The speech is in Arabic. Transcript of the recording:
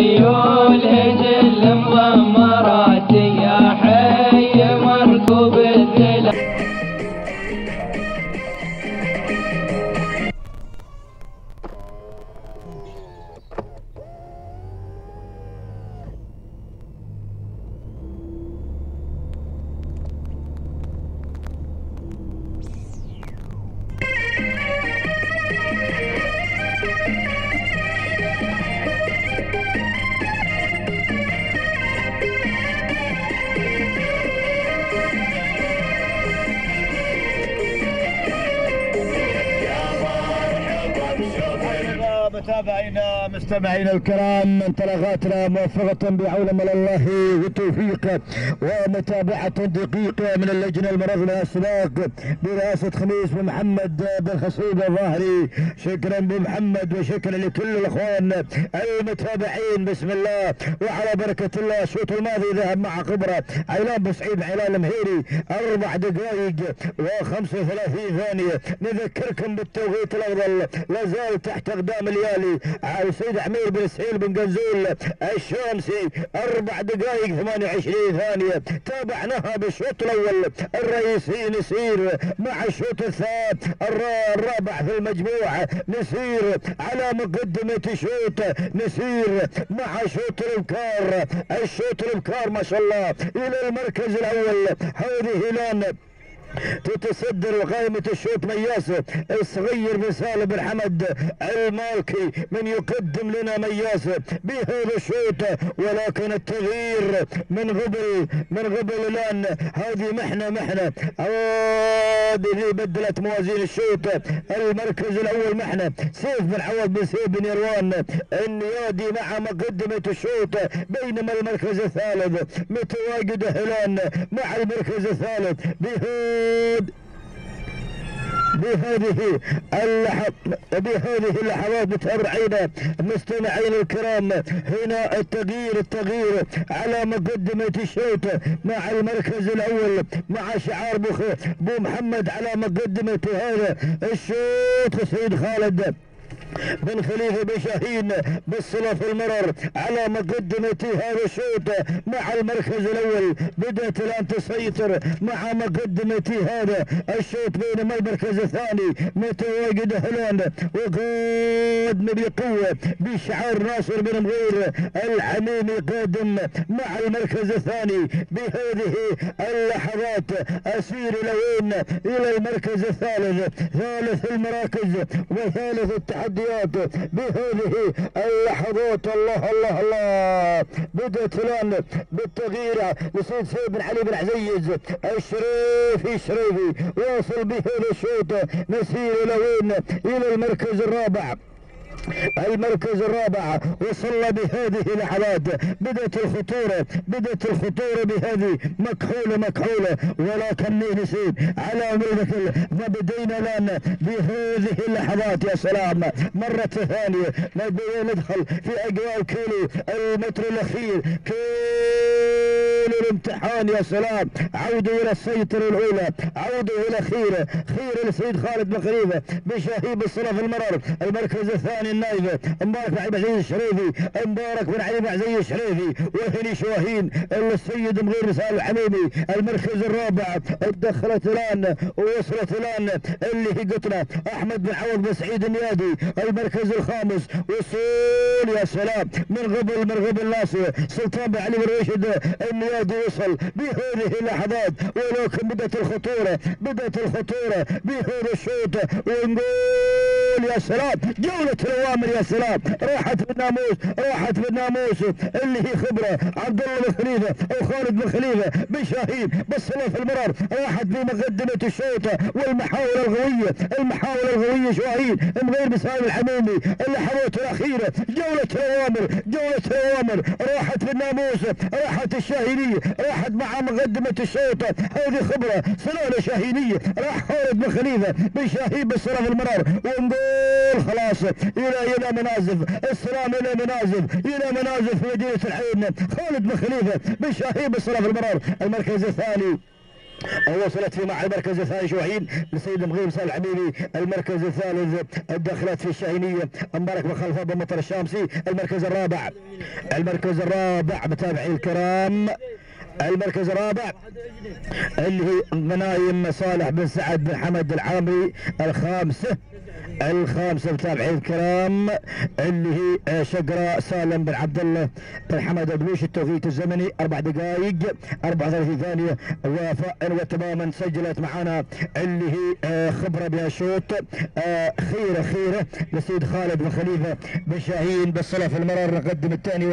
Adiós. متابعينا مستمعينا الكرام انطلاقاتنا موفقة بعون من الله وتوفيقه ومتابعة دقيقة من اللجنة المنظمة الأسباق برئاسة خميس محمد بن خصيب الظاهري. شكرا ابو محمد وشكرا لكل الإخوان المتابعين. بسم الله وعلى بركة الله الشوط الماضي ذهب مع خبرة عيلان بسعيد عيلان المهيري أربع دقائق و35 ثانية. نذكركم بالتوقيت الأفضل لا زال تحت أقدام اليالي على سيد عمير بن سهيل بن قنزول الشامسي أربع دقائق 28 ثانية. تابعناها بالشوط الأول. الرئيسي نسير مع الشوط الثالث الرا- الرابع في المجموعة نسير على مقدمة شوط. نسير مع شوط الإبكار. الشوط الإبكار ما شاء الله إلى المركز الأول. هذه هلال تتصدر قائمة الشوط مياسة الصغير بن سالم بن حمد المالكي من يقدم لنا مياسة بهذا الشوط. ولكن التغيير من قبل من قبل الآن هذه محنة محنة. هذه بدلت موازين الشوط. المركز الأول محنة. سيف بن عوض بن سيف بن يروان. النيادي مع مقدمة الشوط. بينما المركز الثالث متواجد هلان مع المركز الثالث بهود بهذه اللحظ بهذه اللحظات متابعينا مستمعين الكرام. هنا التغيير التغيير على مقدمة الشوط مع المركز الأول مع شعار بو محمد على مقدمة هذا الشوط. سيد خالد. بن خليفة بن شاهين في المرر على مقدمة هذا الشوط مع المركز الأول. بدأت الآن تسيطر مع مقدمة هذا الشوط بينما المركز الثاني. متواجد هلان وقادم بقوة بشعار ناصر بن مغير العميمي قادم مع المركز الثاني. بهذه اللحظات أسير لوين إلى المركز الثالث؟ ثالث المراكز وثالث التحديات بهذه اللحظات. الله الله الله. بدأت الآن بالتغيير. لسيد سيد بن علي بن عزيز. الشريفي الشريفي واصل بهذا الشوط. نسير لوين؟ إلى المركز الرابع. المركز الرابع وصلنا بهذه اللحظات بدأت الخطورة بدأت الخطورة بهذه. مكحولة مكحولة ولكن نسيب على مثل فبدينا الآن بهذه اللحظات. يا سلام. مرة ثانية. ندخل في أجواء الكيلو المتر الأخير. كيلو. الامتحان يا سلام. عودوا إلى السيطرة الأولى. عودوا إلى خيرة خيرة لسيد خالد بن خليفة بشهيب الصلاة في المرر المركز الثاني النايفة مبارك بن عبد الشريفي. مبارك بن علي بن العزيز الشريفي. وهني شواهين. السيد مغير سالم الحميمي. المركز الرابع. دخلت الآن. ووصلت الآن. اللي هي قطنا أحمد بن عوض بن سعيد النيادي المركز الخامس. وصول يا سلام. من قبل من قبل ناصر. سلطان بن علي بن رشد النيادي وصل بهذه اللحظات ولكن بدأت الخطورة بدأت الخطورة بهذا الشوط ونقول يا سلام جولة الأوامر يا سلام. راحت بالناموس راحت بالناموس اللي هي خبرة عبد الله بن خليفة أو خالد بن خليفة بن شاهين بالصلاة في المرار. راحت بمقدمة الشوط والمحاولة القوية المحاولة القوية شاهين من غير مسائل الحميمي اللحظات الأخيرة. جولة الأوامر جولة الأوامر. راحت بالناموس راحت الشاهينية راحت مع مقدمة الشوط هذه خبرة سلالة شاهينية. راح خالد بن خليفة بن شاهين بالصلاة في المرار. ونقول خلاص. إلى إلى منازف. السلام إلى منازف. إلى منازف في مدينة الحين. خالد بن خليفة بن شاهين بالصلاة في المرار المركز الثاني. وصلت في مع المركز الثاني شوحين لسيد مغيب صالح حبيبي المركز الثالث دخلت في الشاهينية. مبارك بن خلف ابو مطر الشامسي. المركز الرابع. المركز الرابع متابعي الكرام. المركز الرابع اللي هي غنايم صالح بن سعد بن حمد العامري الخامسة. الخامسة متابعين الكرام اللي هي شقرة سالم بن عبد الله بن حمد البلوش التوقيت الزمني أربع دقائق 34 ثانية وفاء وتماما سجلت معنا اللي هي خبرة بها شوط. خيرة خيرة لسيد خالد بن خليفة بن شاهين بالصلاة في المرار نقدم الثاني